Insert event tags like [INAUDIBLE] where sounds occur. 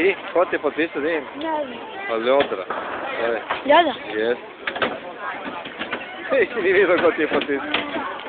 I, ko ti je potpisao, vidim? Ne znam. Pa Ljodra. Evo, Ljada? Jes. [LAUGHS] Nisi ni vidio ko ti je potpisao.